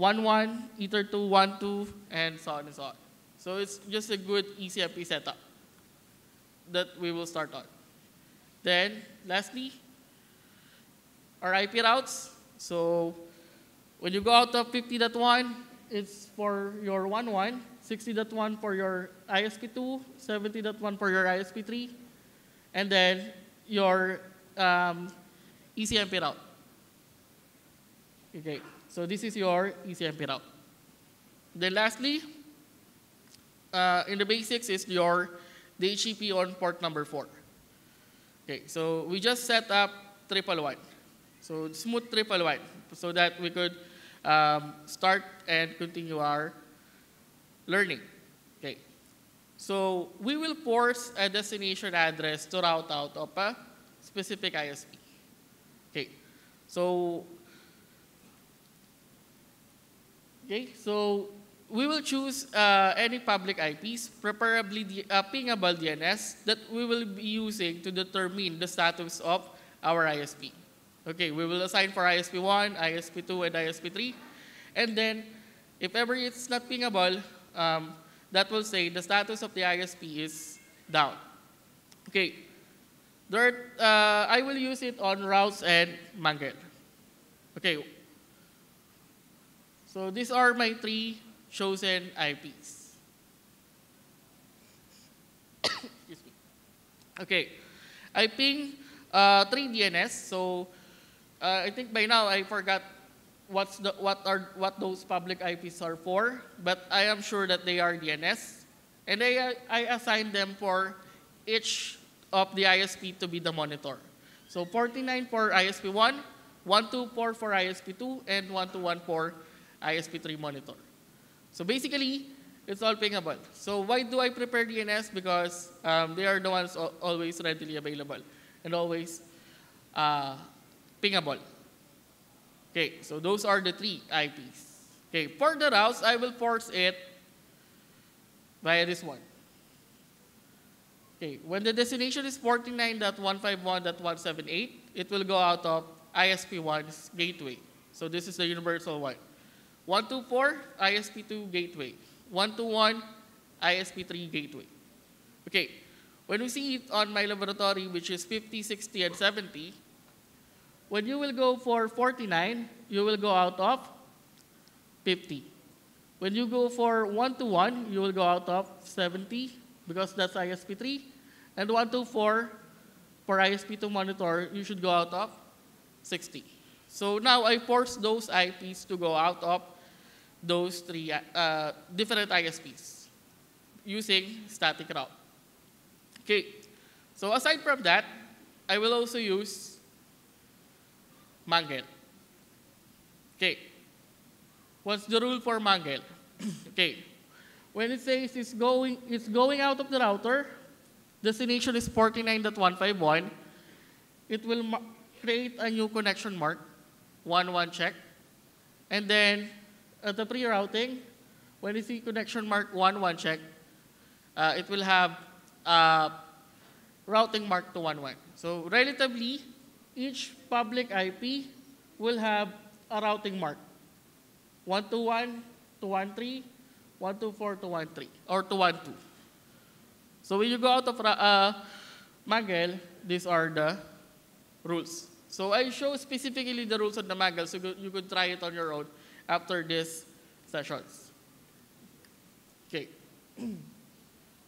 1, 1, Ether 2, 1, 2, and so on and so on. So it's just a good ECMP setup that we will start on. Then, lastly, our IP routes. So when you go out of 50.1, it's for your 1.1, 60.1 for your ISP2, 70.1 for your ISP3, and then your um, ECMP route. Okay, so this is your ECMP route. Then lastly, uh, in the basics is your DHCP on port number four. Okay, so we just set up triple one. So smooth triple one so that we could um, start and continue our learning. Okay, so we will force a destination address to route out of a specific ISP. Okay, so okay, so we will choose uh, any public IPs, preferably the uh, pingable DNS, that we will be using to determine the status of our ISP. Okay, we will assign for ISP1, ISP2, and ISP3. And then, if ever it's not pingable, um, that will say the status of the ISP is down. Okay, there, uh, I will use it on routes and Mangle. Okay, so these are my three chosen IPs. Excuse me. Okay, I ping uh, three DNS. So uh, I think by now I forgot what's the, what are what those public IPs are for, but I am sure that they are DNS, and I I assign them for each of the ISP to be the monitor. So 49 for ISP1, 124 for ISP2, and 121 for ISP3 monitor. So basically, it's all pingable. So why do I prepare DNS? Because um, they are the ones always readily available and always uh, pingable. Okay, so those are the three IPs. Okay, for the routes, I will force it via this one. Okay, when the destination is 49.151.178, it will go out of ISP1's gateway. So this is the universal one. 124, ISP2 gateway. 121, ISP3 gateway. Okay, when we see it on my laboratory, which is 50, 60, and 70, when you will go for 49, you will go out of 50. When you go for 1 to 1, you will go out of 70 because that's ISP3. And 1 to 4 for ISP2 monitor, you should go out of 60. So now I force those IPs to go out of those three uh, different ISPs using static route. Okay, so aside from that, I will also use Mangle. Okay, what's the rule for Mangle? okay, when it says it's going, it's going out of the router, destination is 49.151, it will create a new connection mark, 1-1 check, and then at the pre-routing, when you see connection mark 1-1 check, uh, it will have a routing mark to 1-1. So relatively, each public IP will have a routing mark. 1 to 1 to 1 3, 1 to 4 to 1 3, or to 1 2. So when you go out of uh, Mangle, these are the rules. So I show specifically the rules of the Mangle, so you could try it on your own after these sessions. Okay.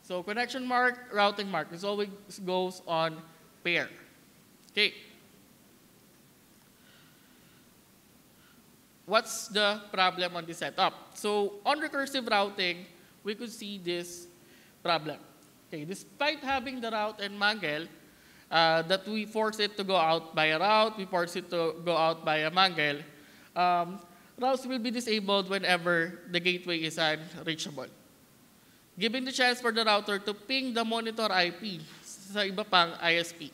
so connection mark, routing mark. This always goes on pair. Okay. What's the problem on this setup? So on recursive routing, we could see this problem. Okay, despite having the route and mangle, uh, that we force it to go out by a route, we force it to go out by a mangle, um, routes will be disabled whenever the gateway is unreachable. Giving the chance for the router to ping the monitor IP sa iba pang ISP.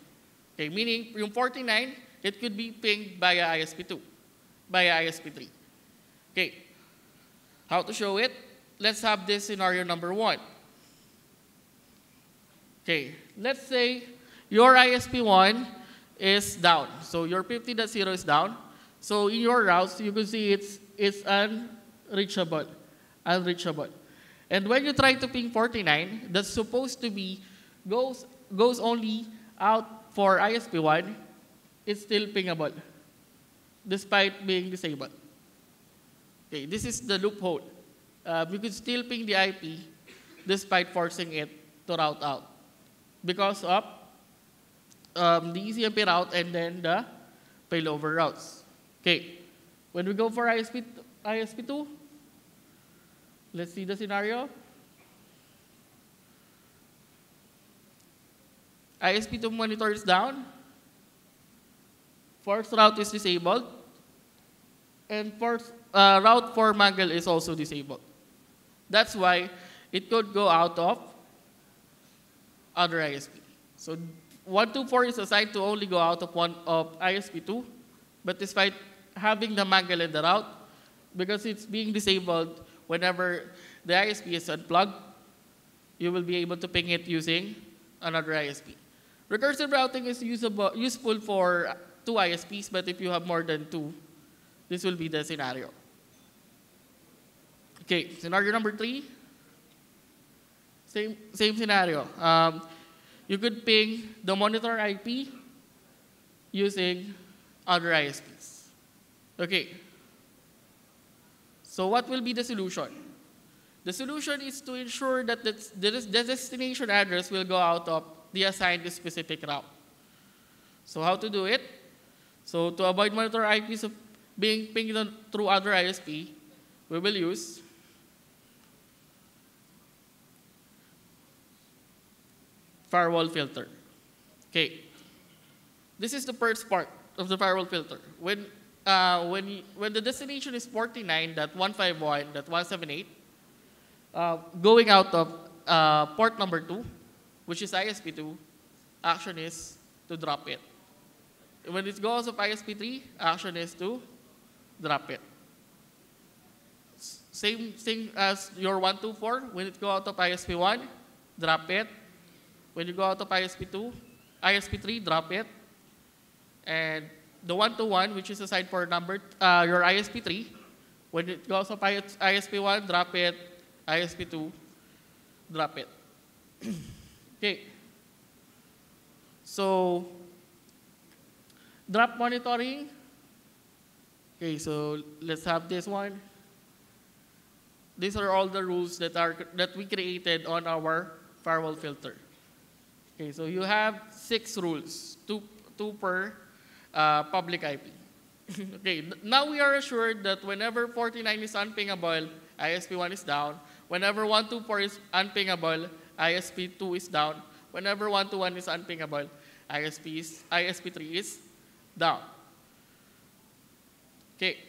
Okay, meaning yung 49, it could be pinged via ISP2, via ISP3. Okay, how to show it? Let's have this scenario number one. Okay, let's say your ISP1 is down. So your 50.0 is down. So in your routes, you can see it's, it's an reachable, unreachable. And when you try to ping 49, that's supposed to be goes goes only out for ISP1, it's still pingable, despite being disabled. Okay, this is the loophole. Uh, you could still ping the IP despite forcing it to route out because of um, the ECMP route and then the failover routes. Okay, when we go for ISP, ISP2, let's see the scenario. ISP2 monitor is down. Force route is disabled. And force, uh, route for Mangle is also disabled. That's why it could go out of other ISP. So 124 is assigned to only go out of one of ISP2, but despite having the the route, because it's being disabled whenever the ISP is unplugged, you will be able to ping it using another ISP. Recursive routing is usable, useful for two ISPs, but if you have more than two, this will be the scenario. Okay, scenario number three. Same, same scenario. Um, you could ping the monitor IP using other ISPs. Okay. So what will be the solution? The solution is to ensure that the, the destination address will go out of the assigned specific route. So how to do it? So to avoid monitor IPs being pinged through other ISP, we will use firewall filter. Okay. This is the first part of the firewall filter. When, uh, when, when the destination is 49.151.178, uh, going out of uh, port number 2, which is ISP2, action is to drop it. When it goes of ISP3, action is to drop it. Same thing as your 124, when it goes out of ISP1, drop it. When you go out of ISP2, ISP3, drop it. And the one-to-one, which is assigned for number, uh, your ISP3, when it goes off ISP1, drop it. ISP2, drop it. Okay. So, drop monitoring. Okay, so let's have this one. These are all the rules that are that we created on our firewall filter. Okay, so you have six rules, two, two per uh, public IP. okay, now we are assured that whenever 49 is unpingable, ISP1 is down. Whenever 124 is unpingable, ISP2 is down. Whenever 1 to 1 is unpingable, ISP is, ISP3 is down. Okay.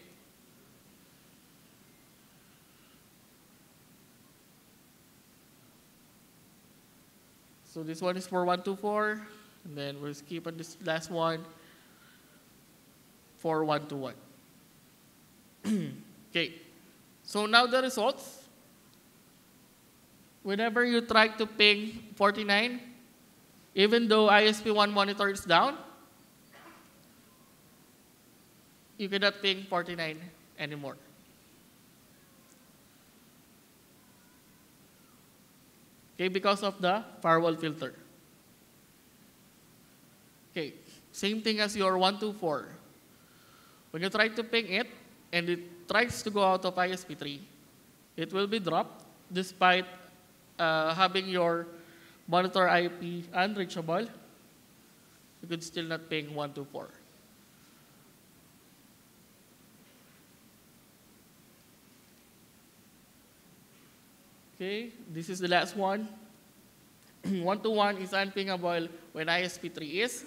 So this one is for 124, and then we'll skip on this last one for 1 to 1. okay. So now the results whenever you try to ping 49, even though ISP1 monitor is down, you cannot ping 49 anymore. Okay, because of the firewall filter. Okay, same thing as your 124. When you try to ping it, and it tries to go out of ISP3, it will be dropped despite uh, having your monitor IP unreachable, you could still not ping 124. Okay, this is the last one. One-to-one is unpingable when ISP3 is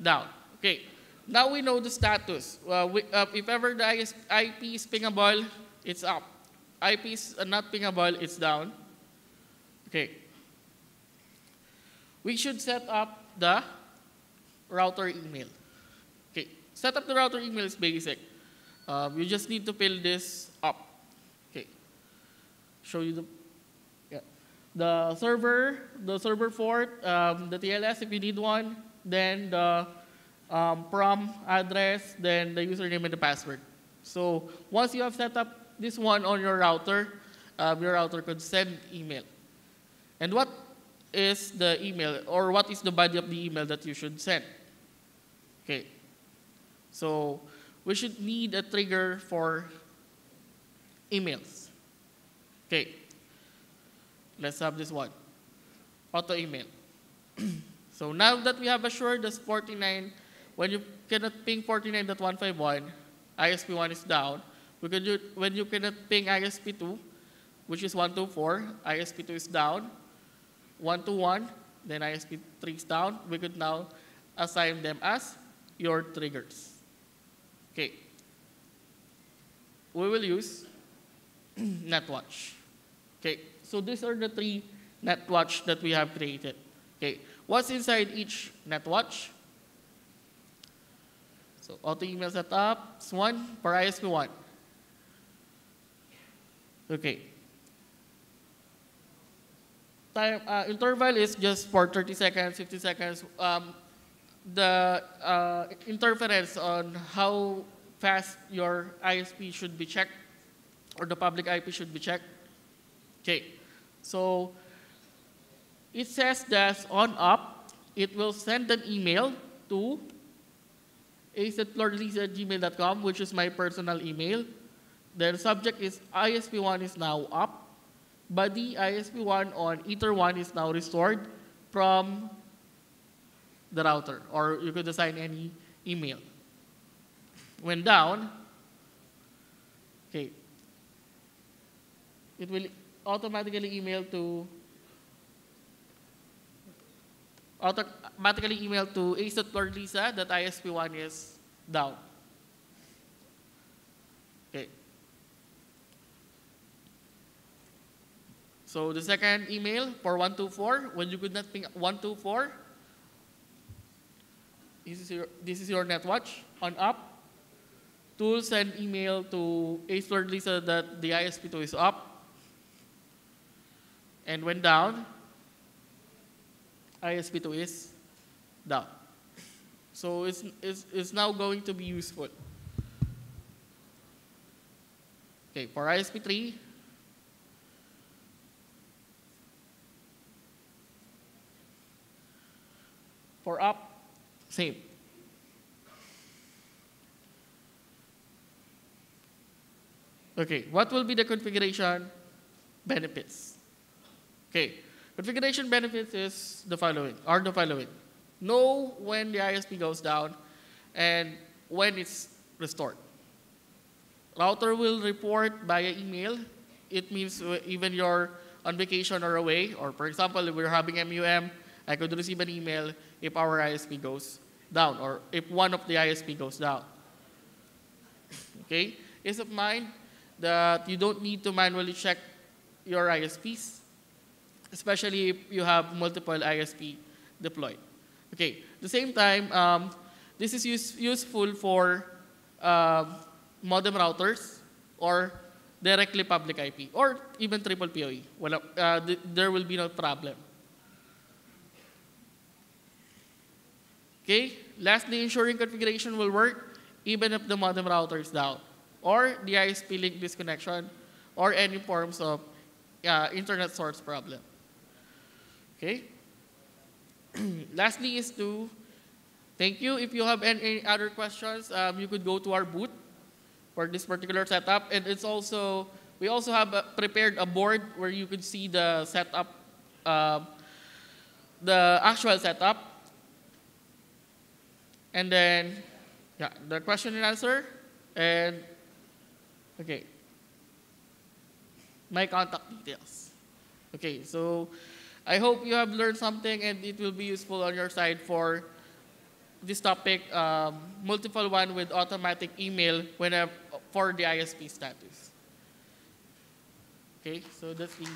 down. Okay, now we know the status. Uh, we, uh, if ever the ISP, IP is pingable, it's up. IP is not pingable, it's down. Okay. We should set up the router email. Okay, set up the router email is basic. Um, you just need to fill this up. Show you the yeah. the server, the server port, um, the TLS if you need one, then the um, from address, then the username and the password. So once you have set up this one on your router, um, your router could send email. And what is the email, or what is the body of the email that you should send? Okay. So we should need a trigger for emails. Okay. Let's have this one. Auto email. so now that we have assured the 49, when you cannot ping 49.151, ISP1 is down. We could do, when you cannot ping ISP2, which is 124, ISP2 is down. 1 to 1, then ISP3 is down. We could now assign them as your triggers. Okay. We will use NetWatch. Okay, so these are the three NetWatch that we have created. Okay, what's inside each NetWatch? So auto email setup, it's one for ISP1. Okay. Time, uh, interval is just for 30 seconds, 50 seconds. Um, the uh, interference on how fast your ISP should be checked or the public IP should be checked. Okay, so it says that on up, it will send an email to asetflorlisa at gmail.com, which is my personal email. The subject is ISP1 is now up. Body ISP1 on Ether1 is now restored from the router, or you could assign any email. When down, okay, it will automatically email to automatically email to ace.flordeliza that ISP1 is down. Okay. So the second email for 124, when you could not ping 124, this is your, this is your NetWatch on up. Tools send email to ace.flordeliza that the ISP2 is up. And when down, ISP2 is down. So it's, it's, it's now going to be useful. Okay, for ISP3, for up, same. Okay, what will be the configuration benefits? Okay, configuration benefits is the following, are the following. Know when the ISP goes down and when it's restored. Router will report via email. It means uh, even you're on vacation or away, or for example, if we're having MUM, I could receive an email if our ISP goes down, or if one of the ISP goes down. Okay? Is of mind that you don't need to manually check your ISPs especially if you have multiple ISP deployed. Okay, the same time, um, this is use, useful for uh, modem routers or directly public IP or even triple PoE. Well, uh, th there will be no problem. Okay, lastly, ensuring configuration will work even if the modem router is down or the ISP link disconnection or any forms of uh, internet source problem. Okay? Lastly is to thank you. If you have any other questions, um, you could go to our booth for this particular setup. And it's also, we also have a, prepared a board where you could see the setup, uh, the actual setup. And then, yeah, the question and answer. And, okay, my contact details. Okay, so I hope you have learned something and it will be useful on your side for this topic, um, multiple WAN with automatic email whenever, for the ISP status. Okay, so that's the,